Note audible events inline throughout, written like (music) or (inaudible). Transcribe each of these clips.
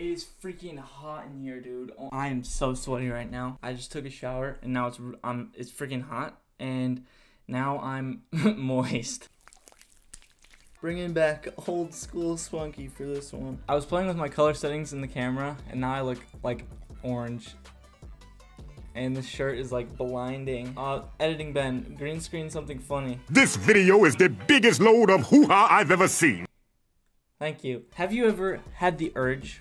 It is freaking hot in here, dude. Oh, I am so sweaty right now. I just took a shower and now it's um it's freaking hot and now I'm (laughs) moist. Bringing back old school Spunky for this one. I was playing with my color settings in the camera and now I look like orange. And the shirt is like blinding. Uh, editing Ben, green screen something funny. This video is the biggest load of hoo-ha I've ever seen. Thank you. Have you ever had the urge,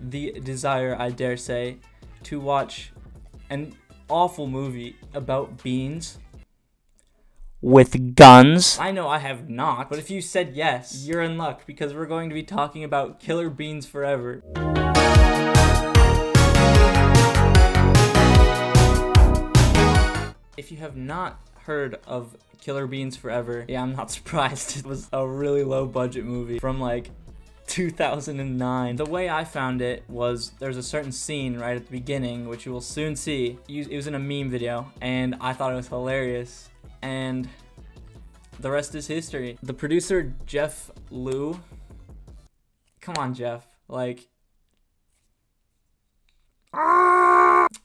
the desire, I dare say, to watch an awful movie about beans? With guns? I know I have not, but if you said yes, you're in luck because we're going to be talking about Killer Beans Forever. If you have not heard of Killer Beans Forever, yeah, I'm not (laughs) surprised. It was a really low budget movie from like 2009. The way I found it was there's a certain scene right at the beginning, which you will soon see. It was in a meme video, and I thought it was hilarious. And the rest is history. The producer, Jeff Lew, come on, Jeff, like,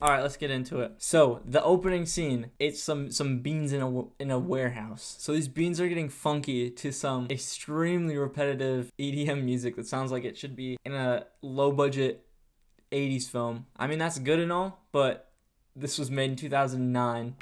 All right, let's get into it. So the opening scene, it's some some beans in a in a warehouse. So these beans are getting funky to some extremely repetitive EDM music that sounds like it should be in a low budget 80s film. I mean that's good and all, but this was made in 2009.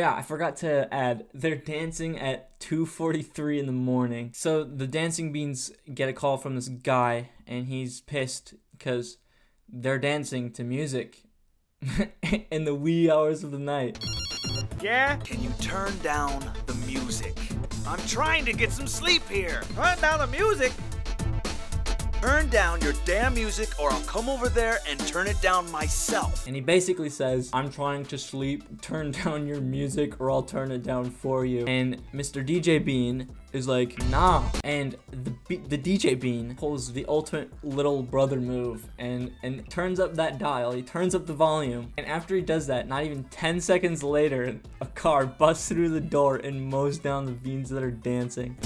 Yeah, I forgot to add, they're dancing at 2.43 in the morning. So the Dancing Beans get a call from this guy, and he's pissed because they're dancing to music (laughs) in the wee hours of the night. Yeah? Can you turn down the music? I'm trying to get some sleep here. Turn down the music? Turn down your damn music or I'll come over there and turn it down myself. And he basically says, I'm trying to sleep, turn (laughs) down your music or I'll turn it down for you. And Mr. DJ Bean is like, nah. And the the DJ Bean pulls the ultimate little brother move and and turns up that dial. He turns up the volume. And after he does that, not even 10 seconds later, a car busts through the door and mows down the beans that are dancing.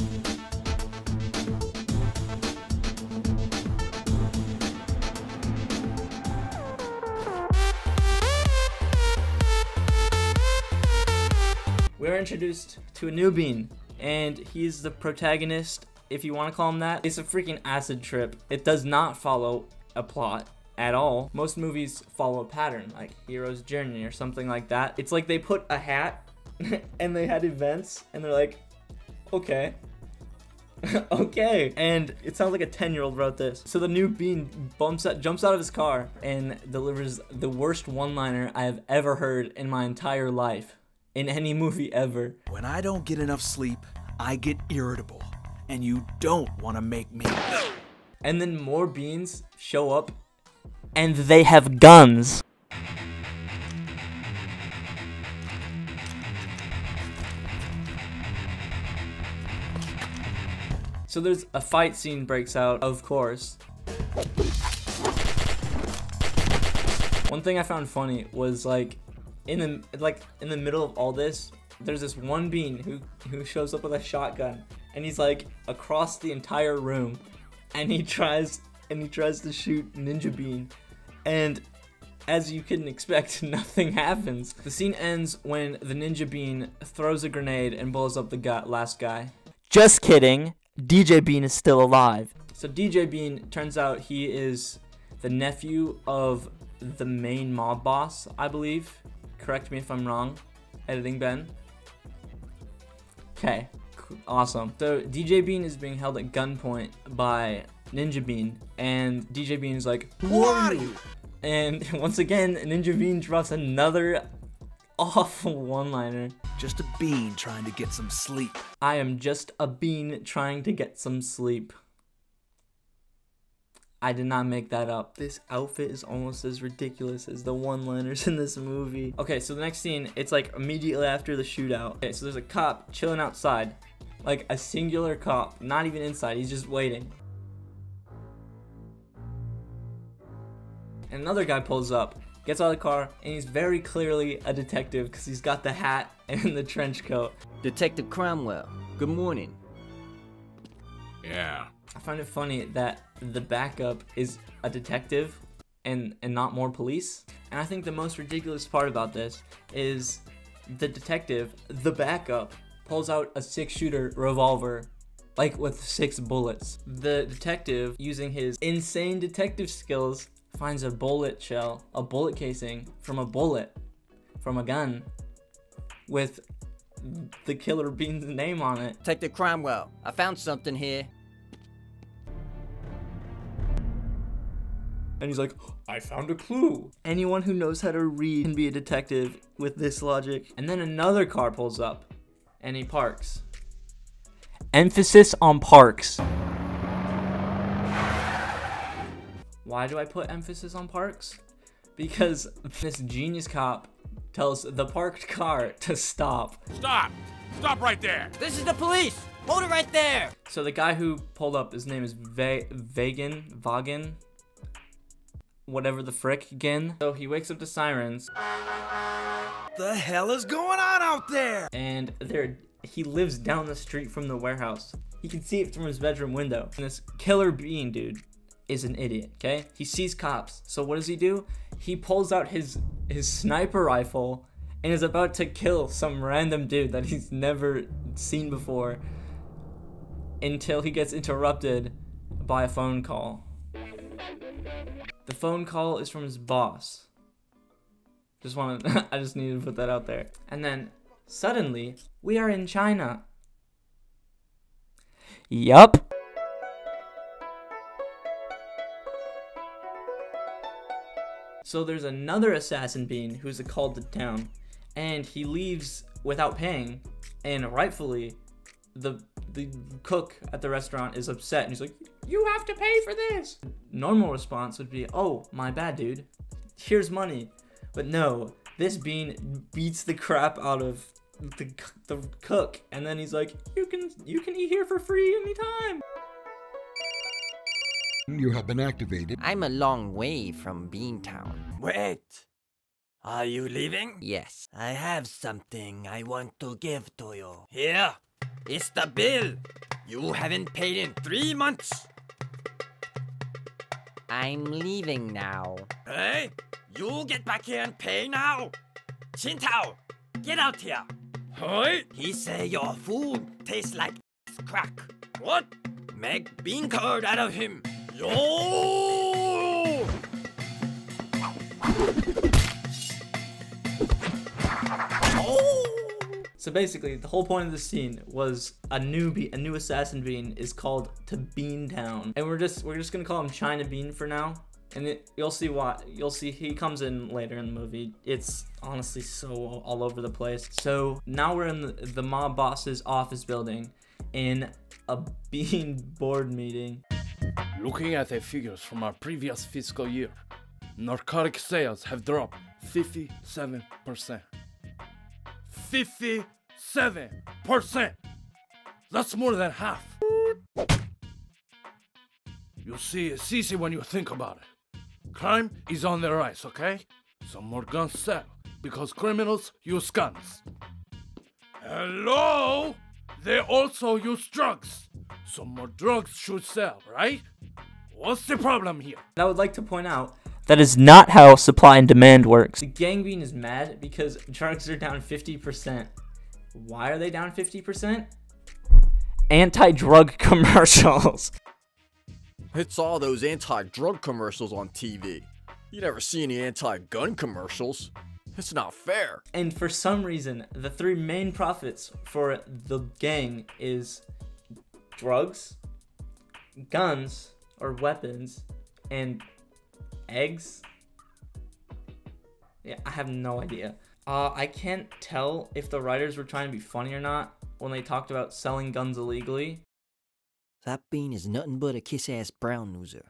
Introduced to a new bean, and he's the protagonist, if you want to call him that. It's a freaking acid trip. It does not follow a plot at all. Most movies follow a pattern, like Hero's Journey or something like that. It's like they put a hat (laughs) and they had events, and they're like, okay. (laughs) okay. And it sounds like a 10 year old wrote this. So the new bean bumps out, jumps out of his car and delivers the worst one liner I have ever heard in my entire life in any movie ever. When I don't get enough sleep, I get irritable, and you don't want to make me. (gasps) And then more beans show up, and they have guns. So there's a fight scene breaks out, of course. One thing I found funny was like in the like in the middle of all this, there's this one bean who who shows up with a shotgun, and he's like across the entire room, and he tries and he tries to shoot Ninja Bean, and as you can expect, (laughs) nothing happens. The scene ends when the Ninja Bean throws a grenade and blows up the guy, last guy. Just kidding. DJ Bean is still alive. So DJ Bean turns out he is the nephew of the main mob boss, I believe. Correct me if I'm wrong. Editing Ben. Okay, awesome. So DJ Bean is being held at gunpoint by Ninja Bean, and DJ Bean is like, Who are you? And (laughs) once again, Ninja Bean drops another awful one-liner. Just a bean trying to get some sleep. I am just a bean trying to get some sleep. I did not make that up. This outfit is almost as ridiculous as the one-liners in this movie. Okay, so the next scene, it's like immediately after the shootout. Okay, so there's a cop chilling outside. Like a singular cop, not even inside, he's just waiting. And another guy pulls up gets out of the car, and he's very clearly a detective because he's got the hat (laughs) and the trench coat. Detective Cromwell, good morning. Yeah. I find it funny that the backup is a detective and and not more police. And I think the most ridiculous part about this is the detective, the backup, pulls out a six-shooter revolver like with six bullets. The detective, using his insane detective skills, finds a bullet shell, a bullet casing from a bullet from a gun with the killer bean's name on it. Detective Cromwell, I found something here. And he's like, I found a clue. Anyone who knows how to read can be a detective with this logic. And then another car pulls up and he parks. Emphasis on parks. Why do I put emphasis on parks? Because this genius cop tells the parked car to stop. Stop! Stop right there! This is the police! Hold it right there! So the guy who pulled up, his name is Va- Vagan, Vagan, whatever the frick again. So he wakes up to sirens, The hell is going on out there? and there he lives down the street from the warehouse. He can see it from his bedroom window. And this killer being dude is an idiot. Okay, he sees cops. So what does he do? He pulls out his his sniper rifle and is about to kill some random dude that he's never seen before until he gets interrupted by a phone call. The phone call is from his boss. Just want to, (laughs) I just needed to put that out there. And then suddenly, we are in China. Yup. So there's another assassin bean who's called to town, and he leaves without paying, and rightfully, the the cook at the restaurant is upset, and he's like, "You have to pay for this." Normal response would be, "Oh, my bad, dude. Here's money." But no, this bean beats the crap out of the the cook, and then he's like, "You can you can eat here for free anytime." You have been activated. I'm a long way from Beantown. Wait. Are you leaving? Yes. I have something I want to give to you. Here. It's the bill. You haven't paid in three months. I'm leaving now. Hey, you get back here and pay now. Qintao, get out here. Hey, he say your food tastes like crack. What? Make bean curd out of him. Yo! So basically, the whole point of the scene was a newbie, a new assassin bean is called to Bean Town, and we're just we're just gonna call him China Bean for now. And it, you'll see why. You'll see he comes in later in the movie. It's honestly so all over the place. So now we're in the, the mob boss's office building, in a (laughs) bean board meeting. Looking at the figures from our previous fiscal year, narcotic sales have dropped 57%. 57%! That's more than half. You see, it's easy when you think about it. Crime is on the rise, okay? Some more guns sell because criminals use guns. Hello? They also use drugs. Some more drugs should sell, right? What's the problem here? I would like to point out that is not how supply and demand works. The gang bean is mad because drugs are down 50%. Why are they down 50%? Anti drug commercials. It's all those anti-drug commercials on TV. You never see any anti-gun commercials. It's not fair. And for some reason, the three main profits for the gang is drugs, guns or weapons, and eggs. Yeah, I have no idea. Uh, I can't tell if the writers were trying to be funny or not when they talked about selling guns illegally. That bean is nothing but a kiss ass brown noser.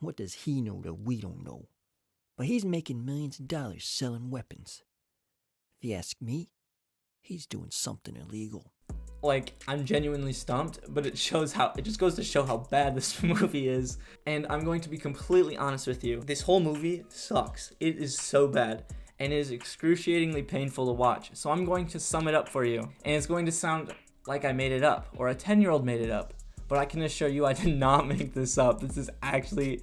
What does he know that we don't know? But he's making millions of dollars selling weapons. If you ask me, he's doing something illegal. Like I'm genuinely stumped, but it shows how it just goes to show how bad this (laughs) movie is. And I'm going to be completely honest with you. This whole movie sucks. It is so bad and it is excruciatingly painful to watch. So I'm going to sum it up for you. And it's going to sound like I made it up or a 10-year-old made it up. But I can assure you I did (laughs) not make this up. This is actually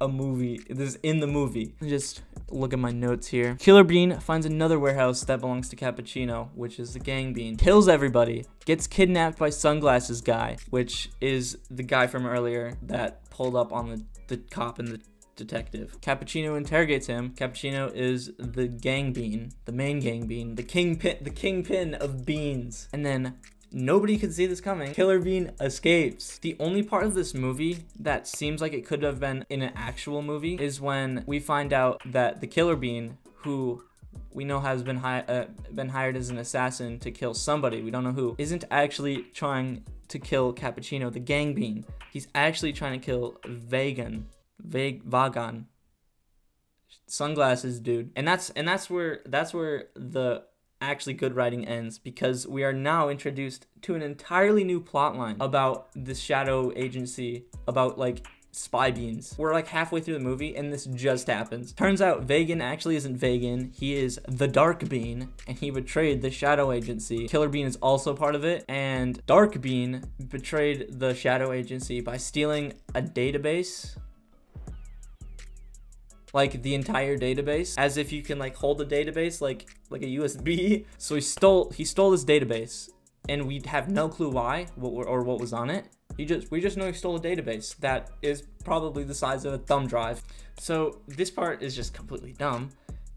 a movie. This is in the movie. Just look at my notes here. Killer Bean finds another warehouse that belongs to Cappuccino, which is the gang bean. Kills everybody. Gets kidnapped by Sunglasses Guy, which is the guy from earlier that pulled up on the, the cop and the detective. Cappuccino interrogates him. Cappuccino is the gang bean, the main gang bean, the kingpin, the kingpin of beans. And then Nobody could see this coming. Killer Bean escapes. The only part of this movie that seems like it could have been in an actual movie is when we find out that the Killer Bean, who we know has been, hi uh, been hired as an assassin to kill somebody, we don't know who, isn't actually trying to kill Cappuccino, the gang bean. He's actually trying to kill Vegan, Vag Vagan, sunglasses dude. And that's and that's where that's where the actually good writing ends because we are now introduced to an entirely new plot line about the shadow agency about like spy beans. We're like halfway through the movie and this just happens. Turns out Vegan actually isn't Vegan. He is the Dark Bean and he betrayed the Shadow Agency. Killer Bean is also part of it and Dark Bean betrayed the Shadow Agency by stealing a database like the entire database as if you can like hold a database like like a USB. (laughs) So he stole he stole this database and we have no clue why what, or what was on it. He just we just know he stole a database that is probably the size of a thumb drive. So this part is just completely dumb.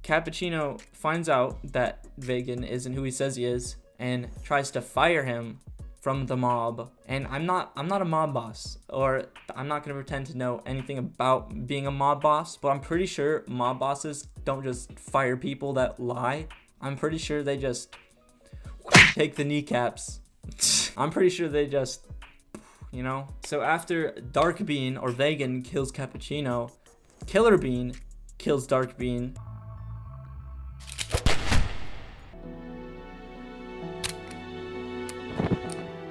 Cappuccino finds out that Vegan isn't who he says he is and tries to fire him from the mob. And i'm not i'm not a mob boss or i'm not going to pretend to know anything about being a mob boss but i'm pretty sure mob bosses don't just fire people that lie. I'm pretty sure they just take the kneecaps. (laughs) I'm pretty sure they just you know? So after dark bean or vegan kills cappuccino killer bean kills dark bean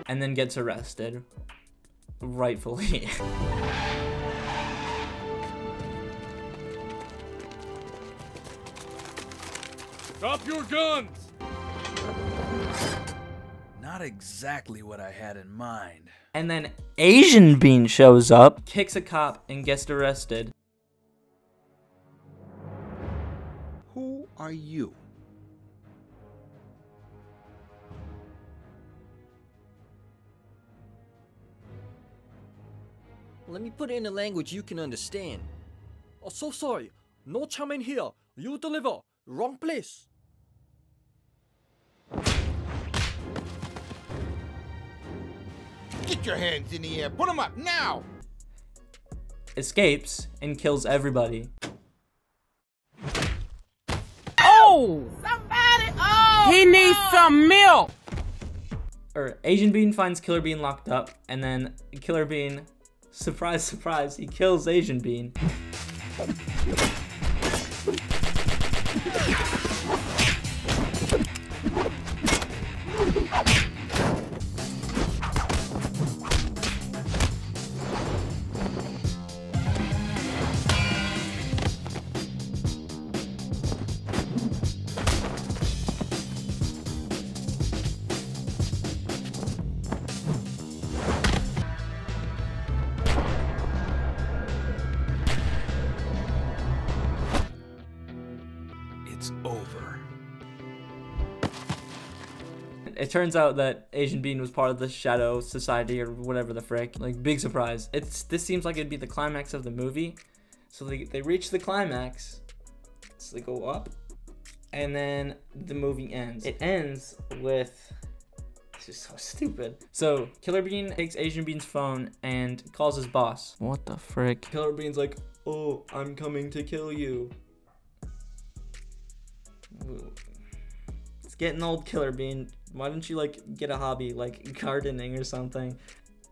and then gets arrested. Rightfully. Drop your guns! Not exactly what I had in mind. and then Asian Bean shows up, kicks a cop, and gets arrested. Who are you? Let me put it in a language you can understand. Oh, so sorry. No charming here. You deliver. Wrong place. Get your hands in the air. Put them up now. Escapes and kills everybody. Oh! Somebody! Oh! He needs some milk. Er, or Asian Bean finds Killer Bean locked up, and then Killer Bean, surprise, surprise, he kills Asian Bean. (laughs) It turns out that Asian Bean was part of the Shadow Society or whatever the frick. Like big surprise. It's this seems like it'd be the climax of the movie. So they they reach the climax. So they go up, and then the movie ends. It ends with. This is so stupid. So Killer Bean takes Asian Bean's phone and calls his boss. What the frick? Killer Bean's like, "Oh, I'm coming to kill you." It's getting old, Killer Bean. Why don't you like get a hobby like (laughs) gardening or something?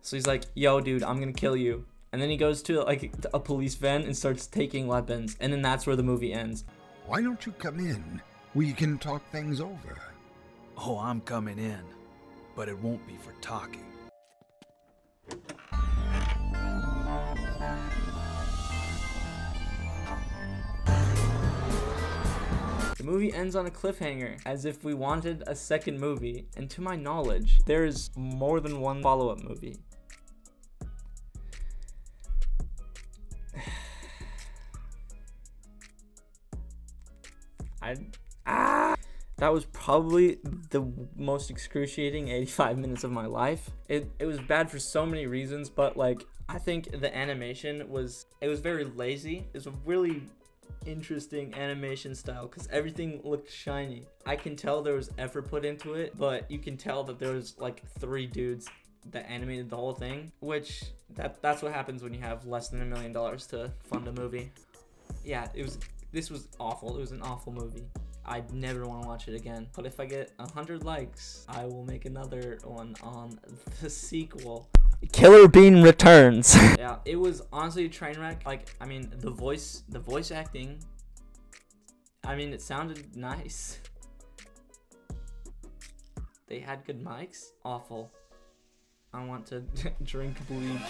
So he's like, "Yo, dude, I'm gonna kill you." And then he goes to like a police van and starts taking weapons, and then that's where the movie ends. Why don't you come in? We can talk things over. Oh, I'm coming in. but it won't be for talking. The movie ends on a cliffhanger, as if we wanted a second movie, and to my knowledge, there is more than one follow up movie. (sighs) I. Ah! That was probably the most excruciating 85 minutes of my life. It, it was bad for so many reasons, but like, I think the animation was, it was very lazy. It was a really interesting animation style because everything looked shiny. I can tell there was effort put into it, but you can tell that there was like three dudes that animated the whole thing, which that that's what happens when you have less than a million dollars to fund a movie. Yeah, it was this was awful. It was an awful movie. I'd never want to watch it again. But if I get a hundred likes, I will make another one on (laughs) the sequel. Killer Bean returns. (laughs) yeah, it was honestly a train wreck. Like, I mean, the voice, the voice acting. I mean, it sounded nice. They had good mics. Awful. I want to (laughs) drink bleach.